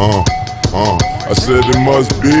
Uh, uh. I said it must be,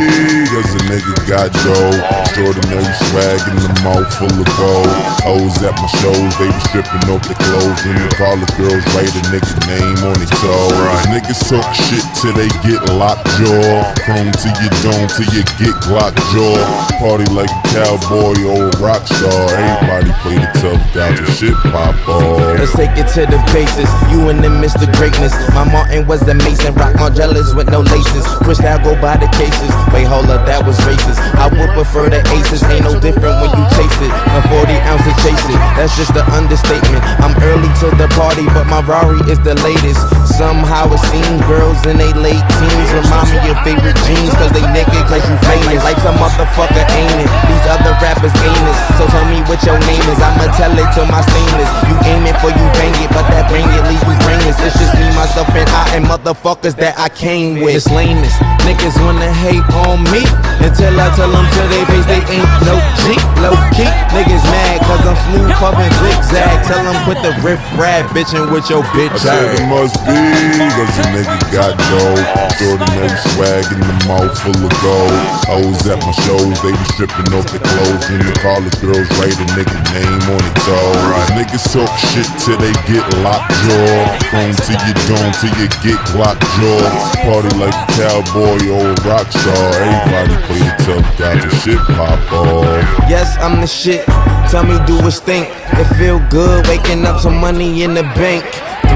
cause a nigga got dough. Extraordinary swag in the mouth full of gold. Hoes at my shows, they be stripping off their clothes. And all the girls write a nigga name on their toe. Niggas talk shit till they get locked jaw. Chrome to your dome till you get Glock jaw. Party like a cowboy or a rock star. Everybody play the tough guy, the shit pop off. Let's take it to the basis. You and them Mr. Greatness. My Martin was the Mason. Rock Margielas with no laces. Go by the cases. Wait, hold up, that was racist. I would prefer the aces. Ain't no different when you taste it. A 40 ounce chase it. That's just an understatement. I'm early to the party, but my Rari is the latest. Somehow it seems girls in they late teens remind me of favorite jeans. Cause they naked, cause you famous. Like some motherfucker ain't it. These other rappers ain't it. So tell me what your name is. I'ma tell it to my stainless. You aim it for you bang it, but that bang it leave you brainless. It's just me, myself, and And motherfuckers that I came with. It's lameness. Niggas wanna hate on me until I tell them to they face they ain't no G. Low key, niggas mad cause I'm smooth puffin' zigzag. Tell them put the riff rap bitchin' with your bitch I said it must be, cause a nigga got dough. Extraordinary swag in the mouth full of gold. Hoes at my shows, they be stripping off their clothes. And the college girls write a nigga name on their toe. Niggas talk shit till they get locked jaw. Chrome to your dome till you get locked jaw. Party like a cowboy or a rock star. Everybody play the tough guy, the shit pop off. Yes, I'm the shit. Tell me, do it stink? It feel good waking up some money in the bank.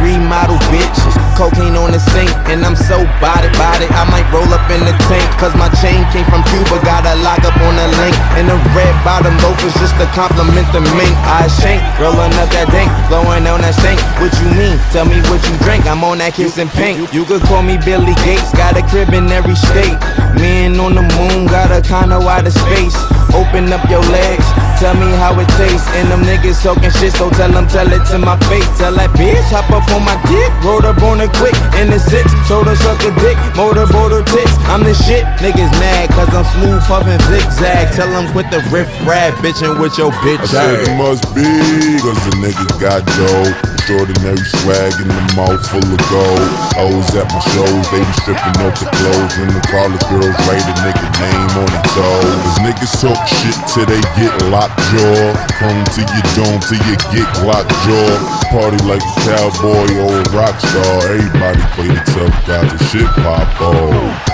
Three model bitches, cocaine on the sink, and I'm so body body. I might roll up in the tank, cause my chain came from Cuba. Got a lock up on the link, and the red bottom loafers just to compliment the mink. I shank, rolling up that dank, blowing on that stank. What you mean? Tell me what you drink. I'm on that kiss and pink. You could call me Billy Gates, got a crib in every state. Man on the moon, got a out of space. Open up your legs, tell me how it tastes. And them niggas talking shit, so tell them, tell it to my face. Tell that bitch, hop up on my dick, roll up on it quick. In the six, told her suck a dick, motorboat her tits. I'm the shit, niggas mad, cause I'm smooth puffin' zigzag. Tell them quit the riff rap, bitchin' with your bitch. I said it must be, cause the nigga got dough. Extraordinary swag in the mouth full of gold. Hoes at my shows, they be stripping off the clothes. And the college girls write a nigga name on their toe. Cause niggas talk shit till they get locked jaw. Come to your dome till you get locked jaw. Party like a cowboy or a rock star. Everybody play the tough guy, the shit pop off.